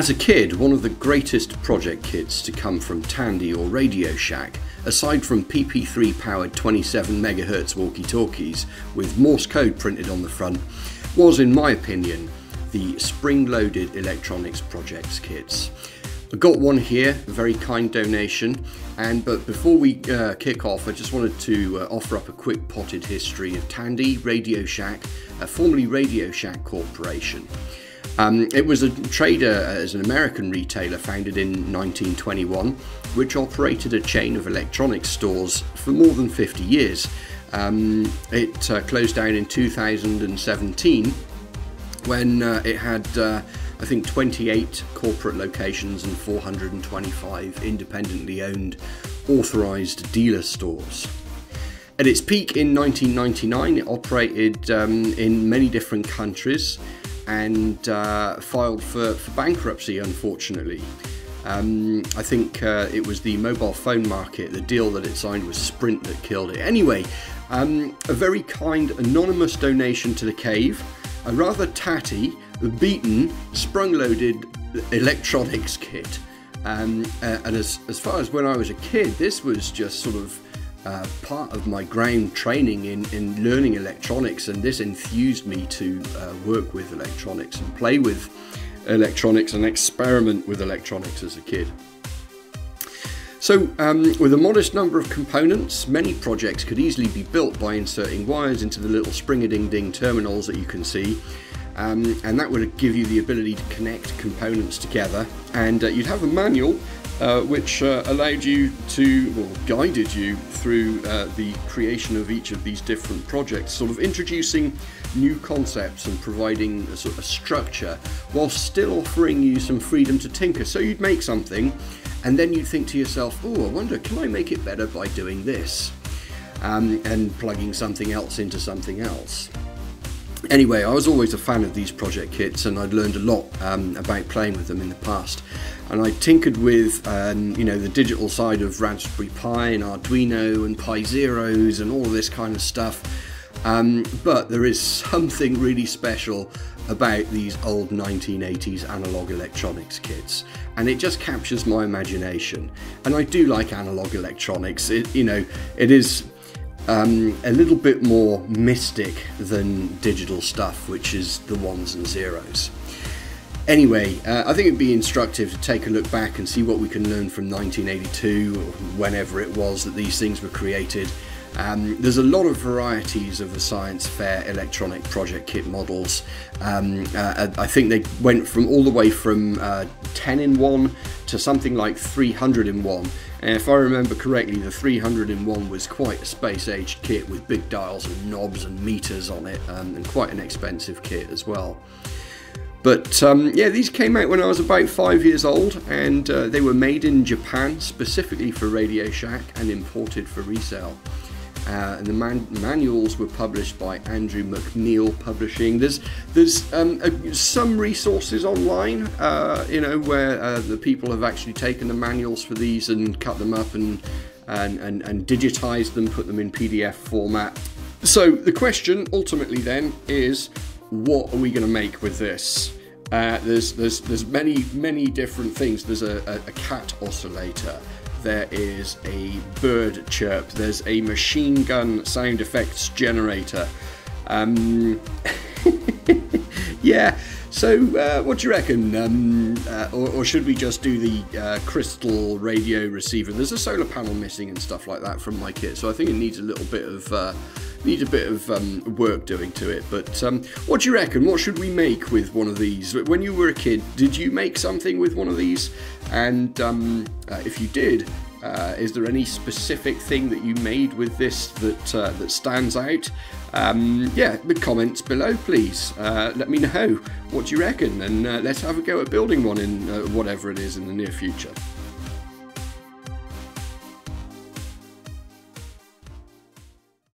As a kid, one of the greatest project kits to come from Tandy or Radio Shack, aside from PP3 powered 27 MHz walkie talkies with Morse code printed on the front, was, in my opinion, the spring loaded electronics projects kits. I got one here, a very kind donation, and but before we uh, kick off, I just wanted to uh, offer up a quick potted history of Tandy Radio Shack, uh, formerly Radio Shack Corporation. Um, it was a trader as an American retailer founded in 1921, which operated a chain of electronics stores for more than 50 years. Um, it uh, closed down in 2017 when uh, it had, uh, I think, 28 corporate locations and 425 independently owned authorized dealer stores. At its peak in 1999, it operated um, in many different countries and uh, filed for, for, bankruptcy, unfortunately. Um, I think uh, it was the mobile phone market, the deal that it signed with Sprint that killed it. Anyway, um, a very kind anonymous donation to the cave, a rather tatty, beaten, sprung loaded electronics kit. Um, uh, and as, as far as when I was a kid, this was just sort of uh, part of my ground training in, in learning electronics, and this enthused me to uh, work with electronics and play with electronics and experiment with electronics as a kid. So, um, with a modest number of components, many projects could easily be built by inserting wires into the little spring-a-ding-ding terminals that you can see. Um, and that would give you the ability to connect components together. And uh, you'd have a manual uh, which uh, allowed you to, or guided you through uh, the creation of each of these different projects, sort of introducing new concepts and providing a sort of structure while still offering you some freedom to tinker. So you'd make something and then you'd think to yourself, oh, I wonder, can I make it better by doing this? Um, and plugging something else into something else. Anyway, I was always a fan of these project kits and I'd learned a lot um, about playing with them in the past. And I tinkered with um, you know the digital side of Raspberry Pi and Arduino and Pi Zeros and all of this kind of stuff. Um, but there is something really special about these old 1980s analog electronics kits and it just captures my imagination. And I do like analog electronics. It you know it is um, a little bit more mystic than digital stuff which is the ones and zeros Anyway, uh, I think it'd be instructive to take a look back and see what we can learn from 1982 or whenever it was that these things were created. Um, there's a lot of varieties of the science fair electronic project kit models. Um, uh, I think they went from all the way from uh, 10 in 1 to something like 300 in 1. And if I remember correctly, the 300 in 1 was quite a space aged kit with big dials and knobs and meters on it, um, and quite an expensive kit as well. But um, yeah, these came out when I was about five years old, and uh, they were made in Japan specifically for Radio Shack and imported for resale. Uh, and the man manuals were published by Andrew McNeil Publishing. There's there's um, uh, some resources online, uh, you know, where uh, the people have actually taken the manuals for these and cut them up and and, and, and digitized them, put them in PDF format. So the question ultimately then is what are we going to make with this? Uh, there's there's there's many many different things. There's a, a, a, cat oscillator. There is a bird chirp. There's a machine gun sound effects generator. Um, yeah. So, uh, what do you reckon? Um, uh, or, or, should we just do the uh, crystal radio receiver? There's a solar panel missing and stuff like that from my kit, so I think it needs a little bit of uh, needs a bit of um, work doing to it. But um, what do you reckon? What should we make with one of these? When you were a kid, did you make something with one of these? And um, uh, if you did, uh, is there any specific thing that you made with this that uh, that stands out? Um, yeah, the comments below, please. Uh, let me know what do you reckon, and uh, let's have a go at building one in uh, whatever it is in the near future.